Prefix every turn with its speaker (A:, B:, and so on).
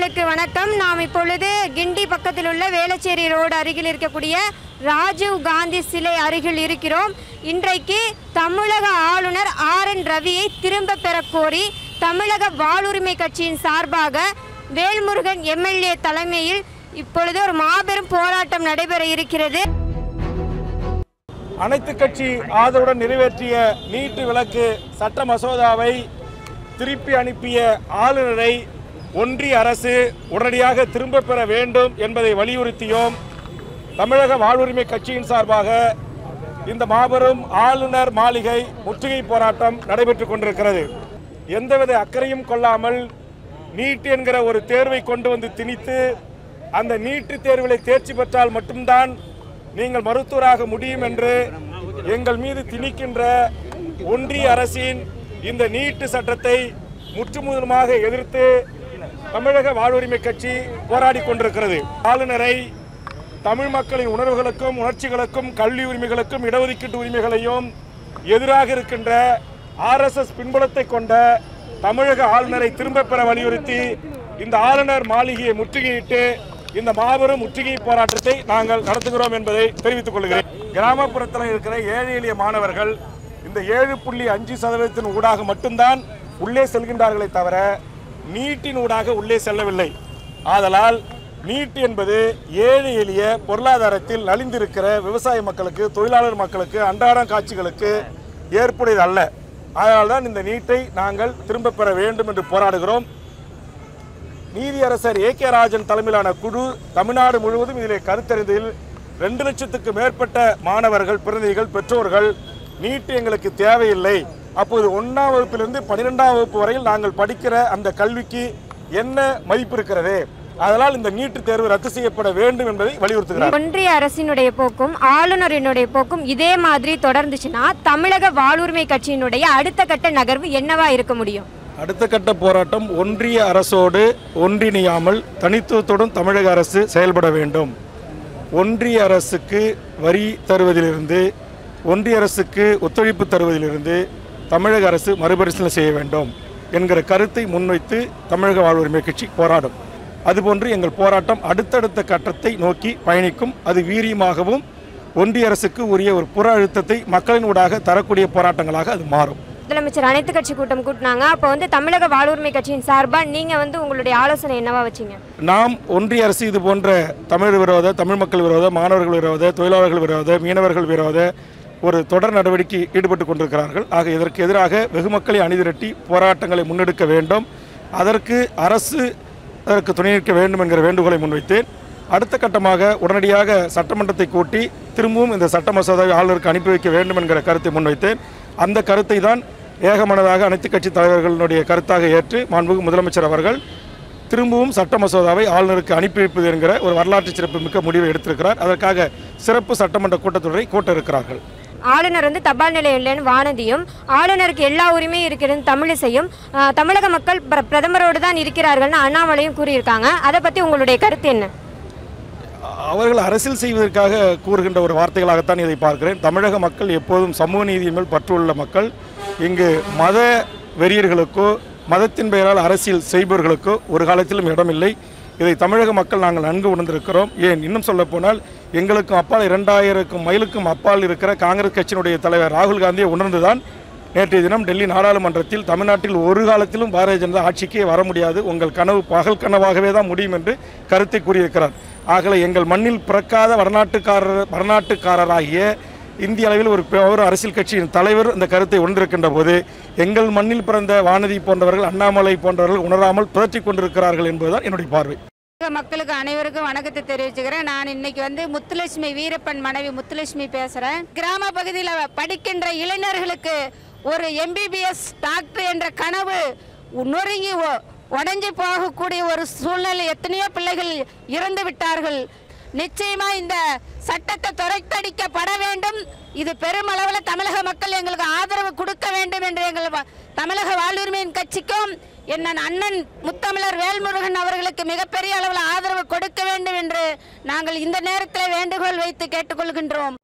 A: நேயர்களுக்கு வணக்கம். நாம் இப்பொழுது கிண்டி பக்கத்தில் உள்ள வேளச்சேரி ரோடு அருகில் இருக்கக்கூடிய ராஜீவ் காந்தி சிலை அருகில் இருக்கிறோம். இன்றைக்கு தமிழக ஆளுநர் ஆர் என் ரவியை திரும்ப பெற கோரி தமிழக வாழ்வுரிமை கட்சியின் சார்பாக வேல்முருகன் எம்எல்ஏ தலைமையில் இப்பொழுது ஒரு மாபெரும் போராட்டம் நடைபெற இருக்கிறது.
B: அனைத்து கட்சி ஆதரவுடன் நிறைவேற்றிய நீட்டு விளக்கு சட்ட மசோதாவை திருப்பி அனுப்பிய ஆளுநரை ஒன்றிய அரசு உடனடியாக திரும்ப பெற வேண்டும் என்பதை வலியுறுத்தியும் தமிழக வாழ்வுரிமை கட்சியின் சார்பாக இந்த மாபெரும் ஆளுநர் மாளிகை முற்றுகை போராட்டம் நடைபெற்றுக் கொண்டிருக்கிறது. எந்தவித அக்கறையும் கொள்ளாமல் நீட் என்கிற ஒரு தேர்வை கொண்டு வந்து திணித்து அந்த நீட்டு தேர்வில் தேர்ச்சி பெற்றால் மட்டும்தான் நீங்கள் மருத்துவராக முடியும் என்று எங்கள் மீது திணிக்கின்ற ஒன்றிய அரசின் இந்த நீட்டு சட்டத்தை முற்றுமுதலுமாக எதிர்த்து தமிழக வாழ்வுரிமை கட்சி போராடி கொண்டிருக்கிறது. ஆளுநரை தமிழ் மக்களின் உணர்வுகளுக்கும் உணர்ச்சிகளுக்கும் கல்வி உரிமைகளுக்கும் இடஒதுக்கீட்டு உரிமைகளையும் எதிராக இருக்கின்ற ஆர்எஸ்எஸ் பின்புலத்தை கொண்ட தமிழக ஆளுநரை திரும்ப பெற வலியுறுத்தி இந்த ஆளுநர் மாளிகையை முற்றுகையிட்டு இந்த மாபெரும் முற்றுகை போராட்டத்தை நாங்கள் நடத்துகிறோம் என்பதை தெரிவித்துக் கொள்கிறேன். கிராமப்புறத்தில் இருக்கிற ஏழை எளிய மாணவர்கள் இந்த ஏழு புள்ளி அஞ்சு சதவீதத்தின் ஊடாக மட்டும்தான் உள்ளே செல்கின்றார்களே தவிர நீட்டின் ஊடாக உள்ளே செல்லவில்லை. ஆதலால் நீட் என்பது ஏழை எளிய பொருளாதாரத்தில் நலிந்திருக்கிற விவசாய மக்களுக்கு தொழிலாளர் மக்களுக்கு அன்றாட காட்சிகளுக்கு ஏற்புடையது அல்ல. அதனால்தான் இந்த நீட்டை நாங்கள் திரும்ப பெற வேண்டும் என்று போராடுகிறோம். நீதியரசர் ஏ கே ராஜன் தலைமையிலான குழு தமிழ்நாடு முழுவதும் இதில் கருத்தறிந்ததில் ரெண்டு லட்சத்துக்கு மேற்பட்ட மாணவர்கள் பிரதிநிதிகள் பெற்றோர்கள் நீட்டு எங்களுக்கு தேவையில்லை. அப்போது ஒன்றாம் வகுப்பிலிருந்து பன்னிரெண்டாம் வகுப்பு வரையில் நாங்கள் படிக்கிற அந்த கல்விக்கு என்ன மதிப்பு இருக்கிறது? அதனால் இந்த நீட்டு தேர்வு ரத்து செய்யப்பட வேண்டும் என்பதை வலியுறுத்துகிறார்.
A: ஒன்றிய அரசினுடைய போக்கும் ஆளுநரினுடைய போக்கும் இதே மாதிரி தொடர்ந்துச்சுன்னா தமிழக வாழ்வுரிமை கட்சியினுடைய அடுத்த கட்ட நகர்வு என்னவா இருக்க முடியும்?
B: அடுத்த கட்ட போராட்டம் ஒன்றிய அரசோடு ஒன்றிணையாமல் தனித்துவத்துடன் தமிழக அரசு செயல்பட வேண்டும். ஒன்றிய அரசுக்கு வரி தருவதிலிருந்து ஒன்றிய அரசுக்கு ஒத்துழைப்பு தருவதிலிருந்து தமிழக அரசு மறுபரிசீலனை செய்ய வேண்டும் என்கிற கருத்தை முன்வைத்து தமிழக வாழ்வுரிமை கட்சி போராடும். அதுபோன்று எங்கள் போராட்டம் அடுத்தடுத்த கட்டத்தை நோக்கி பயணிக்கும். அது வீரியமாகவும் ஒன்றிய அரசுக்கு உரிய ஒரு புற அழுத்தத்தை மக்களின் ஊடாக தரக்கூடிய போராட்டங்களாக அது மாறும்.
A: முதலமைச்சர் அனைத்து கட்சி கூட்டம் கூட்டினாங்க. அப்போ வந்து தமிழக வாழ்வுரிமை கட்சியின் சார்பாக நீங்க வந்து உங்களுடைய ஆலோசனை என்னவா வச்சீங்க?
B: நாம் ஒன்றிய அரசு இது போன்ற தமிழ் விரோத தமிழ் மக்கள் விரோத மாணவர்கள் விரோத தொழிலாளர்கள் விரோத மீனவர்கள் விரோத ஒரு தொடர் நடவடிக்கை ஈடுபட்டு கொண்டிருக்கிறார்கள். ஆக இதற்கு எதிராக வெகுமக்களை அணிதிரட்டி போராட்டங்களை முன்னெடுக்க வேண்டும். அதற்கு அரசு அதற்கு துணை நிற்க வேண்டும் என்கிற வேண்டுகோளை முன்வைத்தேன். அடுத்த கட்டமாக உடனடியாக சட்டமன்றத்தை கூட்டி திரும்பவும் இந்த சட்ட மசோதாவை ஆளுநருக்கு அனுப்பி வைக்க வேண்டும் என்கிற கருத்தை முன்வைத்தேன். அந்த கருத்தை தான் ஏகமனதாக அனைத்து கட்சி தலைவர்களுடைய கருத்தாக ஏற்று மாண்புமிகு முதலமைச்சர் அவர்கள் திரும்பவும் சட்ட மசோதாவை ஆளுநருக்கு அனுப்பி வைப்பது என்கிற ஒரு வரலாற்று சிறப்பு மிக்க முடிவை எடுத்திருக்கிறார். அதற்காக சிறப்பு சட்டமன்ற கூட்டத்தொடரை கூட்ட இருக்கிறார்கள்.
A: ஆளுநர் வந்து தபால் நிலையம் இல்லைன்னு வானதியும் ஆளுநருக்கு எல்லா உரிமையும் இருக்கிறது தமிழிசையும் தமிழக மக்கள் பிர- பிரதமரோடு தான் இருக்கிறார்கள்னு அண்ணாமலையும் கூறியிருக்காங்க. அதை பற்றி உங்களுடைய கருத்து என்ன?
B: அவர்கள் அரசியல் செய்வதற்காக கூறுகின்ற ஒரு வார்த்தைகளாகத்தான் இதை பார்க்கிறேன். தமிழக மக்கள் எப்போதும் சமூக நீதியின் மேல் பற்றுள்ள மக்கள். இங்கு மத வெறியர்களுக்கோ மதத்தின் பெயரால் அரசியல் செய்பவர்களுக்கோ ஒரு காலத்திலும் இடமில்லை. இதை தமிழக மக்கள் நாங்கள் நன்கு உணர்ந்திருக்கிறோம். ஏன்? இன்னும் சொல்லப்போனால் எங்களுக்கும் அப்பால் இரண்டாயிரக்கும் மைலுக்கும் அப்பால் இருக்கிற காங்கிரஸ் கட்சியினுடைய தலைவர் ராகுல் காந்தியை உணர்ந்துதான் நேற்றைய தினம் டெல்லி நாடாளுமன்றத்தில் தமிழ்நாட்டில் ஒரு காலத்திலும் பாரதிய ஜனதா ஆட்சிக்கே வர முடியாது. உங்கள் கனவு பகல் கனவாகவே தான் முடியும் என்று கருத்தை கூறியிருக்கிறார். ஆகல எங்கள் மண்ணில் பிறக்காத வடநாட்டுக்காரர் வடநாட்டுக்காரராகிய இந்திய அளவில் ஒரு பெ- ஒரு அரசியல் கட்சியின் தலைவர் இந்த கருத்தை உணர்ந்திருக்கின்ற போது எங்கள் மண்ணில் பிறந்த வானதி போன்றவர்கள் அண்ணாமலை போன்றவர்கள் உணராமல் பிறற்றிக் கொண்டிருக்கிறார்கள் என்பதுதான் என்னுடைய பார்வை.
C: மக்களுக்கு அனைவருக்கும் வணக்கத்தை தெரிவிச்சுக்கிறேன். நான் இன்னைக்கு வந்து முத்துலட்சுமி வீரப்பன் மனைவி முத்துலட்சுமி பேசுறேன். கிராம பகுதியில் படிக்கின்ற இளைஞர்களுக்கு ஒரு எம்பிபிஎஸ் டாக்டர் என்ற கனவு நொறுங்கி ஒ- போகக்கூடிய ஒரு சூழ்நிலை எத்தனையோ பிள்ளைகள் இறந்து விட்டார்கள். நிச்சயமா இந்த சட்டத்தை துரைத்தடிக்கப்பட வேண்டும். இது பெருமளவில் தமிழக மக்கள் எங்களுக்கு ஆதரவு கொடுக்க வேண்டும் என்று எங்கள் தமிழக வாழ்வுரிமையின் கட்சிக்கும் என் அண்ணன் முத்தமிழர் வேல்முருகன் அவர்களுக்கு மிகப்பெரிய அளவில் ஆதரவு கொடுக்க வேண்டும் என்று நாங்கள் இந்த நேரத்தில் வேண்டுகோள் வைத்து கேட்டுக்கொள்கின்றோம்.